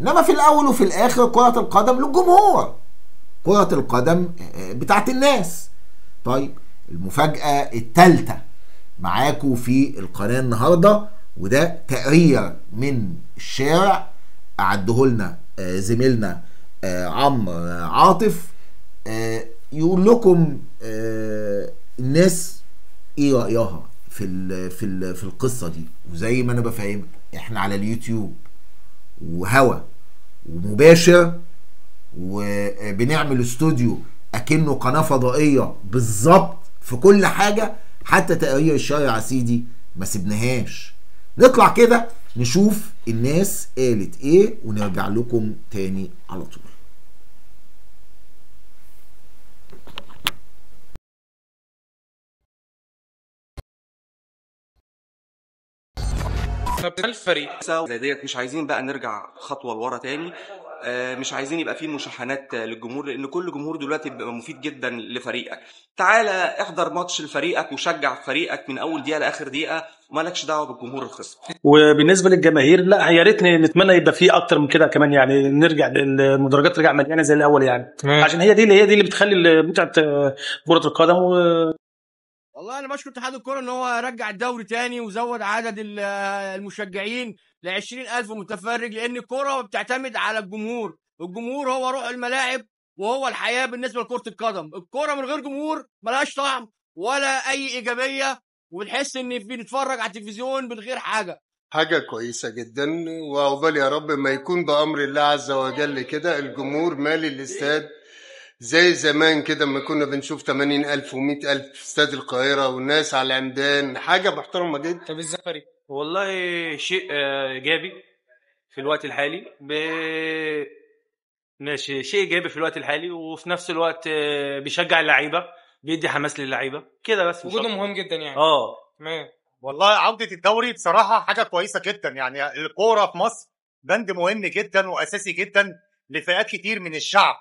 إنما في الأول وفي الآخر كرة القدم للجمهور. كرة القدم آه، بتاعت الناس. طيب المفاجأة التالتة معاكم في القناة النهاردة وده تقرير من الشارع أعده لنا آه، زميلنا آه، عمرو آه، عاطف. آه، يقول لكم آه، الناس إيه رأيها في في في القصة دي؟ وزي ما أنا بفهمك إحنا على اليوتيوب. وهوا ومباشر وبنعمل استوديو أكنه قناة فضائية بالظبط في كل حاجة حتى تقرير الشارع يا سيدي ما سبناهاش نطلع كده نشوف الناس قالت إيه ونرجع لكم تاني على طول. الفريق زي ديت مش عايزين بقى نرجع خطوة لورا تاني. آه، مش عايزين يبقى فيه مشاحنات للجمهور لأن كل جمهور دلوقتي بيبقى مفيد جدا لفريقك. تعالى احضر ماتش لفريقك وشجع فريقك من أول دقيقة لآخر دقيقة ومالكش دعوة بالجمهور الخصم. وبالنسبة للجماهير لا يا ريت نتمنى يبقى فيه أكتر من كده كمان يعني نرجع المدرجات ترجع مليانة زي الأول يعني. تمام. عشان هي دي اللي هي دي اللي بتخلي متعة آه، كرة القدم و... والله أنا بشكر اتحاد الكورة إن هو رجع الدوري تاني وزود عدد ال- المشجعين ل 20000 متفرج لأن الكورة بتعتمد على الجمهور. الجمهور هو روح الملاعب وهو الحياة بالنسبة لكرة القدم. الكورة من غير جمهور ملهاش طعم ولا أي إيجابية وبنحس إن بنتفرج على التلفزيون من غير حاجة. حاجة كويسة جدا. وعقبال يا رب ما يكون بأمر الله عز وجل كده. الجمهور مالي الاستاد زي زمان كده ما كنا بنشوف 80 ألف و100 ألف في استاد القاهرة والناس على العمدان حاجة محترمة جدا. طب إزاي فريق والله شيء آه، إيجابي في الوقت الحالي. ب... ماشي شيء إيجابي في الوقت الحالي وفي نفس الوقت آه، بيشجع اللعيبة بيدي حماس للعيبة. كده بس مش وجوده. مهم جدا يعني. آه. تمام. والله عودة الدوري بصراحة حاجة كويسة جدا يعني. الكورة في مصر بند مهم جدا وأساسي جدا لفئات كتير من الشعب.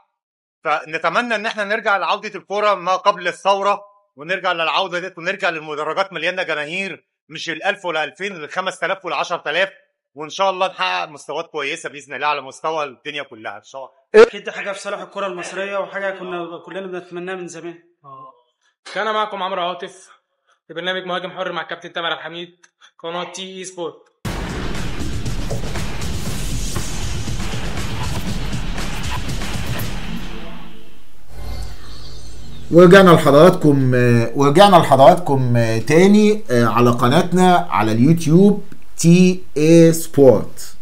فنتمنى إن إحنا نرجع لعودة الكورة ما قبل الثورة ونرجع للعودة ديت ونرجع للمدرجات مليانة جماهير مش الألف ولا ألفين الخمس تلاف ولا عشر تلاف. وإن شاء الله نحقق مستويات كويسة بإذن الله على مستوى الدنيا كلها إن شاء الله. أكيد دي حاجة في صالح الكره المصرية وحاجة كنا كلنا بنتمناها من زمان. كان معكم عمرو عاطف في برنامج مهاجم حر مع الكابتن تامر عبد الحميد قناة تي اي سبورت ورجعنا لحضراتكم ورجعنا لحضراتكم تاني على قناتنا على اليوتيوب تي اي سبورت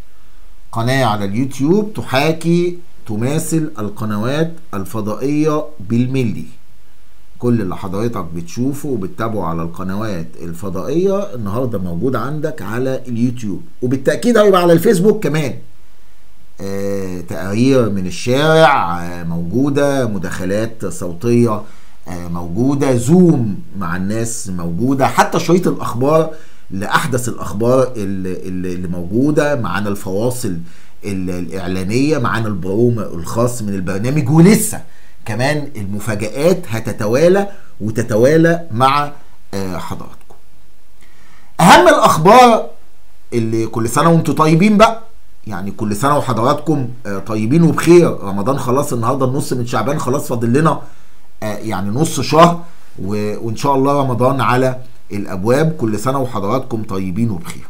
قناة على اليوتيوب تحاكي تماثل القنوات الفضائية بالملي. كل اللي حضرتك بتشوفه وبتتابعه على القنوات الفضائية النهاردة موجود عندك على اليوتيوب. وبالتأكيد هيبقى على الفيسبوك كمان. آه، تقارير من الشارع آه، موجودة مداخلات صوتية آه، موجودة زوم مع الناس موجودة حتى شريط الأخبار لأحدث الأخبار اللي, اللي موجودة معانا الفواصل ال- الإعلانية معانا البروم الخاص من البرنامج ولسه كمان المفاجآت هتتوالى وتتوالى مع آه، حضراتكم. أهم الأخبار اللي كل سنة وأنتم طيبين بقى يعني كل سنة وحضراتكم آه، طيبين وبخير. رمضان خلاص النهارده النص من شعبان خلاص فاضل لنا آه، يعني نص شهر وإن شاء الله رمضان على الأبواب. كل سنة وحضراتكم طيبين وبخير.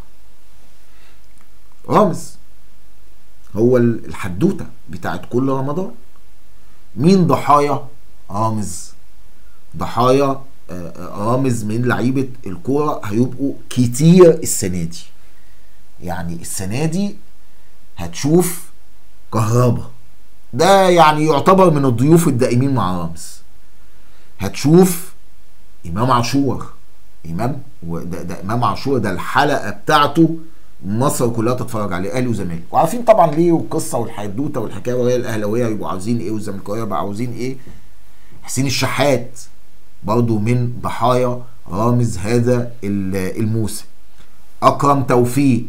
رامز هو ال- الحدوتة بتاعت كل رمضان. مين ضحايا؟ رامز. ضحايا آه، آه، رامز من لعيبة الكورة هيبقوا كتير السنة دي. يعني السنة دي هتشوف كهربا. ده يعني يعتبر من الضيوف الدائمين مع رامز. هتشوف إمام عاشور. إمام وده ده إمام عاشور ده الحلقة بتاعته مصر كلها تتفرج عليه أهلي وزمالك. وعارفين طبعا ليه والقصة والحدوتة والحكاية وهي الأهلاوية يبقوا عاوزين إيه والزملكاويه يبقوا عاوزين إيه؟ حسين الشحات برضو من ضحايا رامز هذا ال- الموسم. أكرم توفيق.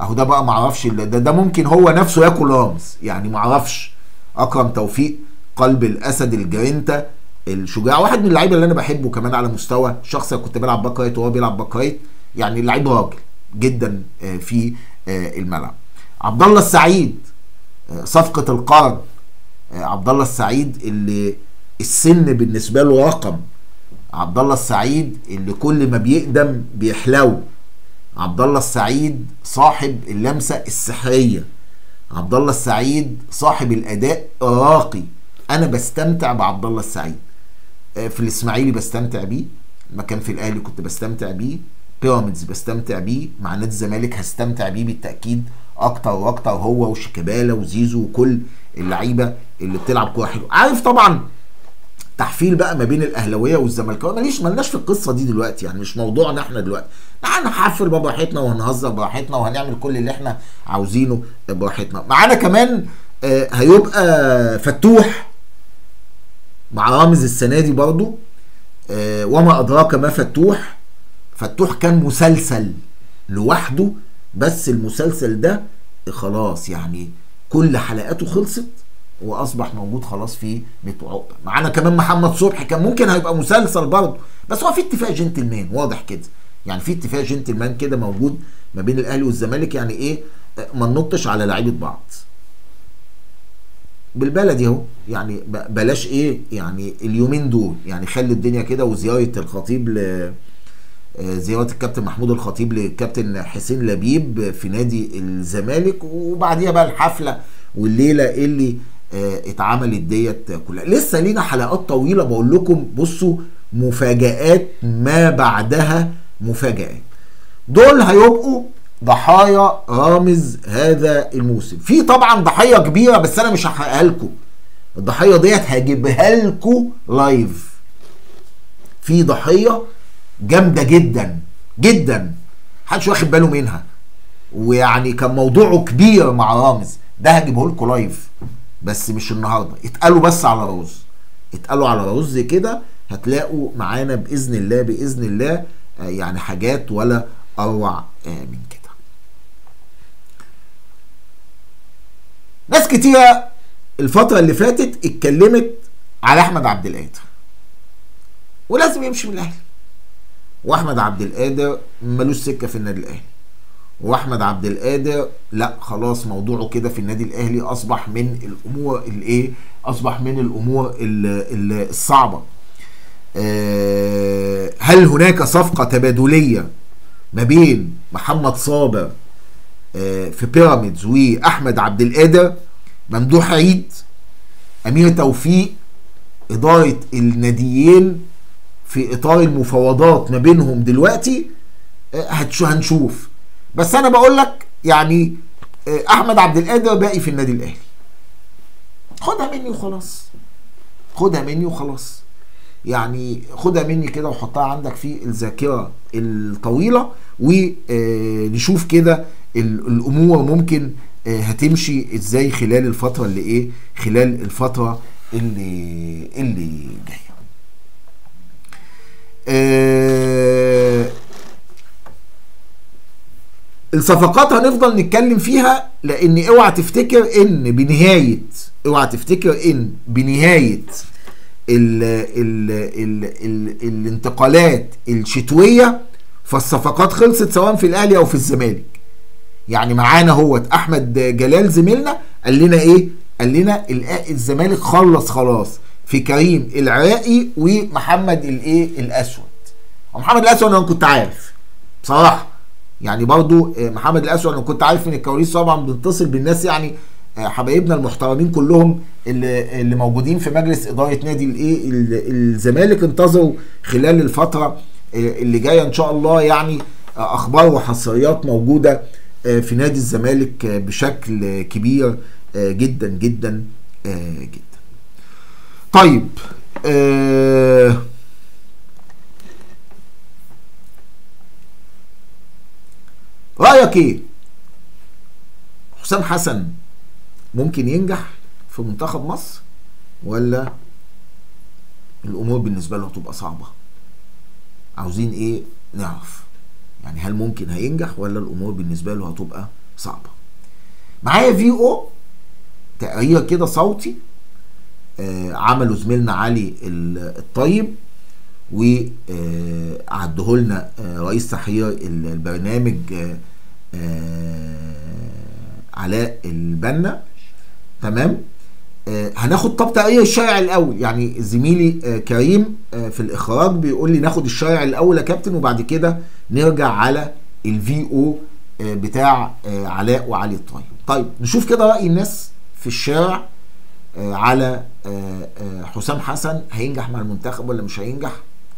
أهو ده بقى معرفش ده, ده ده ممكن هو نفسه ياكل رامز يعني معرفش. أكرم توفيق قلب الأسد الجرينتا الشجاع. واحد من اللعيبة اللي أنا بحبه كمان على مستوى شخصي كنت بلعب back right وهو بيلعب back right يعني لعيب راجل جدا آه، في آه، الملعب. عبد الله السعيد آه، صفقة القرن. عبد الله السعيد اللي السن بالنسبة له رقم. عبد الله السعيد اللي كل ما بيقدم بيحلو. عبد الله السعيد صاحب اللمسة السحرية. عبد الله السعيد صاحب الأداء الراقي. أنا بستمتع بعبد الله السعيد. في الإسماعيلي بستمتع بيه. ما كان في الأهلي كنت بستمتع بيه. بيراميدز بستمتع بيه. مع نادي الزمالك هستمتع بيه بالتأكيد. أكتر وأكتر هو وشيكابالا وزيزو وكل اللعيبة اللي بتلعب كورة حلوة. عارف طبعا تحفيل بقى ما بين الأهلاوية والزملكاويه ماليش مالناش في القصة دي دلوقتي يعني مش موضوعنا إحنا دلوقتي. تعال نحفل بقى براحتنا وهنهزر براحتنا وهنعمل كل اللي إحنا عاوزينه براحتنا. معانا كمان آه، هيبقى فتوح مع رامز السنة دي برضو آه، وما أدراك ما فتوح. فتوح كان مسلسل لوحده بس المسلسل ده خلاص يعني كل حلقاته خلصت وأصبح موجود خلاص في بيت عقبه معانا كمان محمد صبحي كان ممكن هيبقى مسلسل برضه بس هو في اتفاق جنتلمان واضح كده. يعني في اتفاق جنتلمان كده موجود ما بين الأهلي والزمالك يعني إيه آه، ما ننطش على لعيبة بعض. بالبلدي اهو. يعني بلاش إيه يعني اليومين دول يعني خلي الدنيا كده وزيارة الخطيب ل آه، زيارة الكابتن محمود الخطيب للكابتن حسين لبيب في نادي الزمالك وبعديها بقى الحفلة والليلة اللي آه، اتعملت ديت كلها. لسه لينا حلقات طويلة بقول لكم بصوا مفاجآت ما بعدها مفاجآت. دول هيبقوا ضحايا رامز هذا الموسم. في طبعا ضحيه كبيرة بس أنا مش هحرقها لكم. الضحيه ديت هجيبها لكم لايف في ضحيه جامدة جدا جدا. محدش واخد باله منها. ويعني كان موضوعه كبير مع رامز. ده هجيبه لكم لايف بس مش النهارده. اتقالوا بس على رز. اتقالوا على رز كده هتلاقوا معانا بإذن الله بإذن الله آه، يعني حاجات ولا أروع آه، من كده. ناس كتيرة الفترة اللي فاتت اتكلمت على أحمد عبد القادر. ولازم يمشي من الأهلي. وأحمد عبد القادر ملوش سكة في النادي الأهلي. وأحمد عبد القادر لا خلاص موضوعه كده في النادي الأهلي أصبح من الأمور الإيه؟ أصبح من الأمور ال- ال- الصعبة. آه، هل هناك صفقة تبادلية ما بين محمد صابر في بيراميدز وأحمد عبد القادر ممدوح عيد أمير توفيق إدارة الناديين في إطار المفاوضات ما بينهم دلوقتي آه، هنشوف. بس أنا بقول لك يعني آه، أحمد عبد القادر باقي في النادي الأهلي. خدها مني وخلاص. خدها مني وخلاص. يعني خدها مني كده وحطها عندك في الذاكرة الطويلة ونشوف كده ال- الأمور ممكن آه، هتمشي إزاي خلال الفترة اللي إيه خلال الفترة اللي اللي جاية. آه، الصفقات هنفضل نتكلم فيها لأن اوعى تفتكر إن بنهاية اوعى تفتكر إن بنهاية ال ال ال ال الانتقالات الشتوية فالصفقات خلصت سواء في الأهلي أو في الزمالك. يعني معانا هو أحمد جلال زميلنا قال لنا إيه؟ قال لنا الزمالك خلص خلاص في كريم العراقي ومحمد الإيه؟ الأسود. ومحمد الأسود أنا كنت عارف بصراحة. يعني برضو آه، محمد الأسود أنا كنت عارف من الكواليس طبعا بنتصل بالناس يعني آه، حبايبنا المحترمين كلهم اللي, اللي موجودين في مجلس إدارة نادي الإيه؟ ال- الزمالك انتظروا خلال الفترة آه، اللي جاية إن شاء الله يعني أخبار وحصريات موجودة في نادي الزمالك آه، بشكل آه، كبير آه، جدا جدا آه، جدا طيب آه رأيك إيه؟ حسام حسن ممكن ينجح في منتخب مصر ولا الأمور بالنسبة له هتبقى صعبة؟ عاوزين إيه نعرف يعني هل ممكن هينجح ولا الأمور بالنسبة له هتبقى صعبة؟ معايا في أو تقرير كده صوتي. آه عمله زميلنا علي ال- الطيب وعده لنا آه، رئيس تحرير ال- البرنامج آه، آه، علاء البنا. تمام؟ آه، هناخد طب تقرير الشارع الأول. يعني زميلي آه، كريم آه، في الإخراج بيقول لي ناخد الشارع الأول يا كابتن وبعد كده نرجع على الفي أو بتاع آه، علاء وعلي الطيب. طيب نشوف كده رأي الناس في الشارع آه، على آه، آه، حسام حسن. هينجح مع المنتخب ولا مش هينجح؟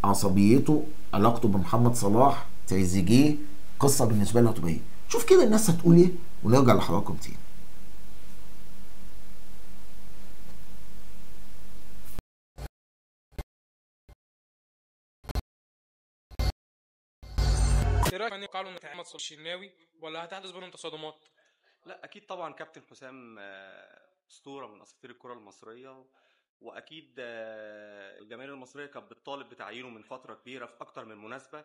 عصبيته علاقته بمحمد صلاح تريزيجيه قصة بالنسبة له هتبقى إيه شوف كده الناس هتقول إيه ونرجع لحضراتكم تاني. إيه رايك إن صلاح الشناوي ولا هتحدث بينهم تصادمات؟ لا أكيد طبعا كابتن حسام آه، أسطورة من أساطير الكرة المصرية وأكيد آه، الجماهير المصرية كانت بتطالب بتعيينه من فترة كبيرة في أكتر من مناسبة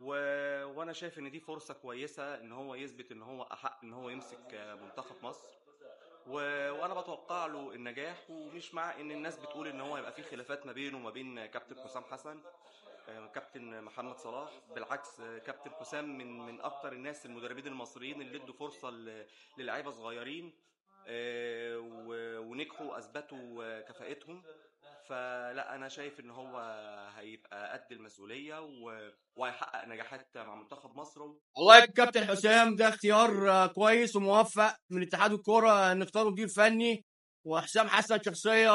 و... وأنا شايف إن دي فرصة كويسة إن هو يثبت إن هو أحق إن هو يمسك آه، منتخب مصر و... وأنا بتوقع له النجاح ومش مع إن الناس بتقول إن هو يبقى في خلافات ما بينه وما بين كابتن حسام حسن كابتن محمد صلاح بالعكس آه، كابتن حسام من من أكتر الناس المدربين المصريين اللي ادوا فرصة للعيبه صغيرين آه، ونجحوا اثبتوا آه، كفاءتهم. فلا أنا شايف إن هو هيبقى قد المسؤولية وهيحقق نجاحات مع منتخب مصر والله كابتن حسام ده اختيار آه، كويس وموفق من اتحاد الكورة إن اختاروا مدير فني وحسام حسن شخصية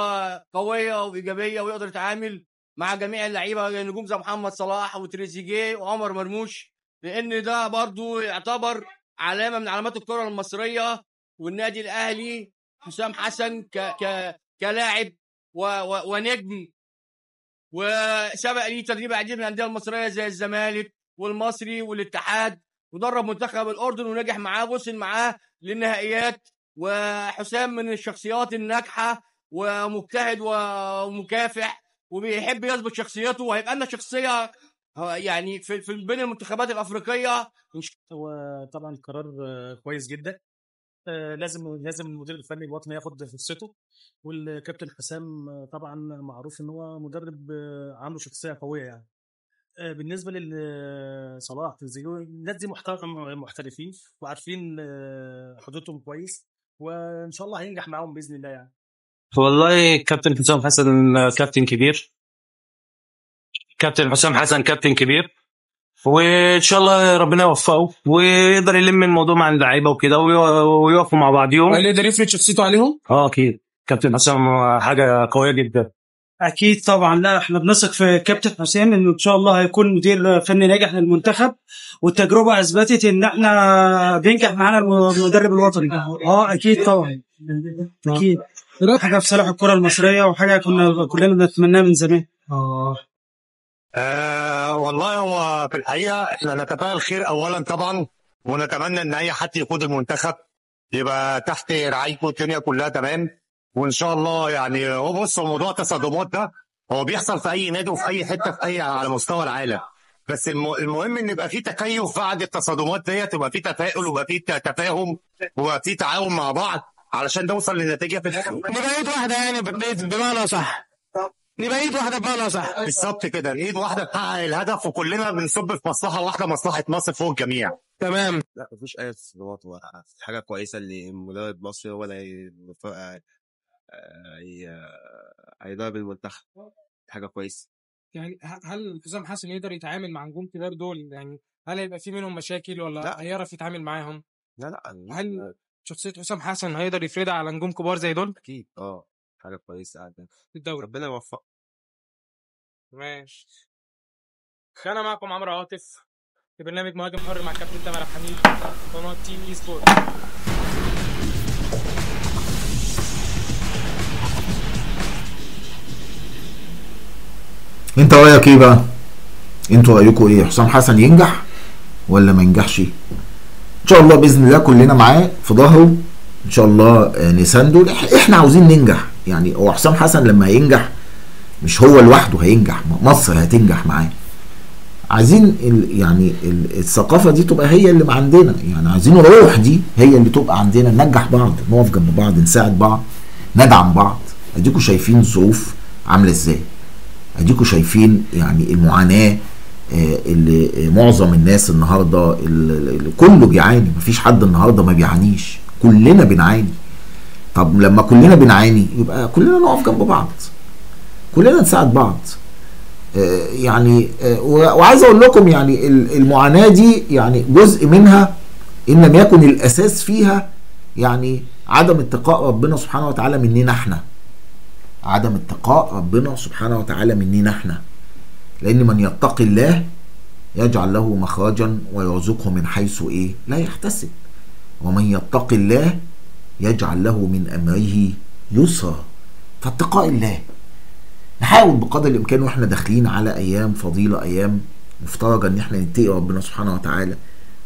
قوية وإيجابية ويقدر يتعامل مع جميع اللعيبة نجوم زي محمد صلاح وتريزيجيه وعمر مرموش لأن ده برضو يعتبر علامة من علامات الكرة المصرية والنادي الأهلي حسام حسن ك ك كلاعب و و ونجم. وسبق ليه تدريب عديد من الأندية المصرية زي الزمالك والمصري والاتحاد ودرب منتخب الأردن ونجح معاه وصل معاه للنهائيات. وحسام من الشخصيات الناجحة ومجتهد ومكافح. وبيحب يثبت شخصيته وهيبقى لنا شخصية يعني في, في بين المنتخبات الأفريقية. هو طبعا قرار آه، كويس جدا. آه، لازم لازم المدير الفني الوطني ياخد فرصته والكابتن حسام آه، طبعا معروف إن هو مدرب عنده شخصية قوية يعني. بالنسبة لصلاح تريزيجيه الناس دي محترف محترفين وعارفين حدودهم كويس وإن شاء الله هينجح معاهم بإذن الله يعني. والله كابتن حسام حسن كابتن كبير. كابتن حسام حسن كابتن كبير. وإن شاء الله ربنا يوفقه ويقدر يلم الموضوع مع اللعيبة وكده وي- ويقفوا مع بعضيهم. هل يقدر يفرض شخصيته عليهم؟ آه أكيد. كابتن حسام حاجة قوية جدا. أكيد طبعا. لا إحنا بنثق في كابتن حسام إنه إن شاء الله هيكون مدير فني ناجح للمنتخب. والتجربة أثبتت إن إحنا بينجح معانا المدرب الوطني. آه أكيد طبعا. أكيد. حاجة في صالح الكرة المصرية وحاجة كنا كلنا بنتمناها من زمان. آه. آه والله هو في الحقيقة إحنا نتفائل خير اولا طبعا ونتمنى إن أي حد يقود المنتخب يبقى تحت رعايته الدنيا كلها تمام. وإن شاء الله يعني هو بص هو موضوع التصادمات ده هو بيحصل في أي نادي وفي أي حتة في أي على مستوى العالم. بس الم- المهم إن يبقى في تكيف بعد التصادمات ديت يبقى في تفاؤل ويبقى في تفاهم ويبقى في تعاون مع بعض. علشان نوصل لنتيجه في الآخر. نبقى ايد واحدة يعني بمعنى صح نبقى ايد واحدة بمعنى صح بالظبط كده. ايد واحدة تحقق الهدف وكلنا بنصب في مصلحة واحدة مصلحة مصر فوق الجميع. تمام. لا مفيش أي تصادمات هو حاجة كويسة إن مدرب مصري هو اللي هي- آه، هي- هيدرب المنتخب. حاجة كويسة. يعني هل حسام حسن يقدر يتعامل مع نجوم كبار دول؟ يعني هل هيبقى في منهم مشاكل ولا لا. هيعرف يتعامل معاهم؟ لا لا هل شخصية حسام حسن هيقدر يفرضها على نجوم كبار زي دول؟ أكيد آه حاجة كويسة في الدوري. ربنا يوفقه ماشي. أنا معكم عمرو عاطف في برنامج مهاجم حر مع كابتن تامر عبد الحميد قناة تي اي سبورت أنت رأيك إيه بقى؟ أنتوا رأيكم إيه؟ حسام حسن ينجح ولا ما ينجحش؟ إن شاء الله بإذن الله كلنا معاه في ظهره. إن شاء الله آه، نسانده. إحنا عاوزين ننجح. يعني هو حسام حسن لما هينجح مش هو لوحده هينجح. مصر هتنجح معاه. عايزين ال يعني ال الثقافة دي تبقى هي اللي عندنا. يعني عايزين الروح دي هي اللي تبقى عندنا. ننجح بعض نقف جنب بعض نساعد بعض ندعم بعض. أديكم شايفين الظروف عاملة إزاي؟ أديكم شايفين يعني المعاناة؟ اللي آه، معظم الناس النهارده ال- ال- كله بيعاني مفيش حد النهارده ما بيعانيش. كلنا بنعاني. طب لما كلنا بنعاني يبقى كلنا نقف جنب بعض. كلنا نساعد بعض. آه، يعني آه، وعايز أقول لكم يعني ال- المعاناة دي يعني جزء منها إن لم يكن الأساس فيها يعني عدم اتقاء ربنا سبحانه وتعالى مننا إحنا. عدم اتقاء ربنا سبحانه وتعالى مننا إحنا. لأن من يتقي الله يجعل له مخرجا ويرزقه من حيث إيه؟ لا يحتسب. ومن يتق الله يجعل له من أمره يسرا. فاتقاء الله. نحاول بقدر الإمكان وإحنا داخلين على أيام فضيلة أيام مفترجة إن إحنا نتقي ربنا سبحانه وتعالى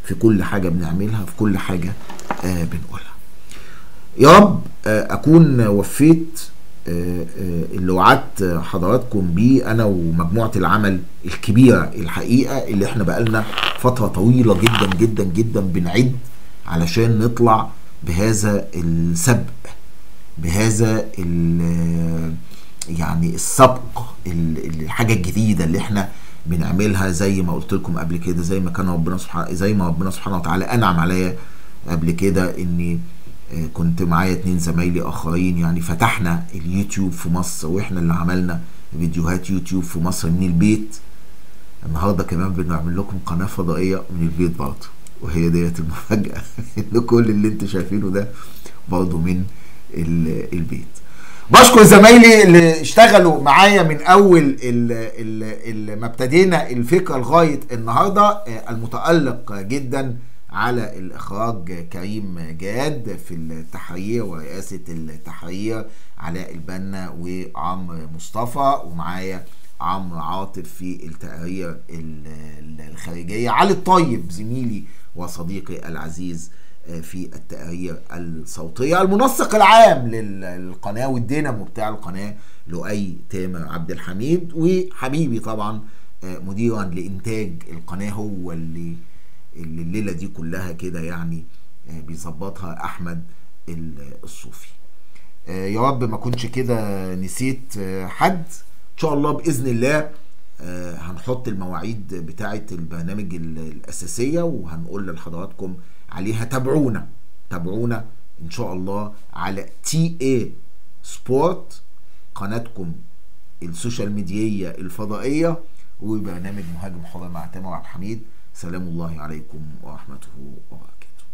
في كل حاجة بنعملها في كل حاجة آه بنقولها. يا رب آه أكون وفيت اللي وعدت حضراتكم بيه أنا ومجموعة العمل الكبيرة الحقيقة اللي إحنا بقالنا فترة طويلة جدا جدا جدا بنعد علشان نطلع بهذا السبق بهذا يعني السبق الحاجة الجديدة اللي إحنا بنعملها زي ما قلت لكم قبل كده زي ما كان ربنا سبحانه زي ما ربنا سبحانه وتعالى أنعم عليا قبل كده إني كنت معايا اتنين زمايلي آخرين يعني فتحنا اليوتيوب في مصر وإحنا اللي عملنا فيديوهات يوتيوب في مصر من البيت. النهارده كمان بنعمل لكم قناة فضائية من البيت برضه وهي ديت المفاجأة إن كل اللي أنتوا شايفينه ده برضه من البيت. بشكر زمايلي اللي اشتغلوا معايا من أول ما ابتدينا الفكرة لغاية النهارده المتألق جدا على الإخراج كريم جاد في التحرير ورئاسة التحرير علاء البنا وعمرو مصطفى ومعايا عمرو عاطف في التقارير الخارجية. علي الطيب زميلي وصديقي العزيز في التقارير الصوتية. المنسق العام للقناة والدينامو بتاع القناة لؤي تامر عبد الحميد وحبيبي طبعا مديرا لإنتاج القناة هو اللي اللي الليلة دي كلها كده يعني بيظبطها أحمد الصوفي. يا رب ما كنتش كده نسيت حد. إن شاء الله بإذن الله هنحط المواعيد بتاعه البرنامج الأساسية وهنقول لحضراتكم عليها. تابعونا تابعونا إن شاء الله على تي اي سبورت قناتكم ال social media الفضائية وبرنامج مهاجم حر مع تامر عبد الحميد. سلام الله عليكم ورحمته وبركاته.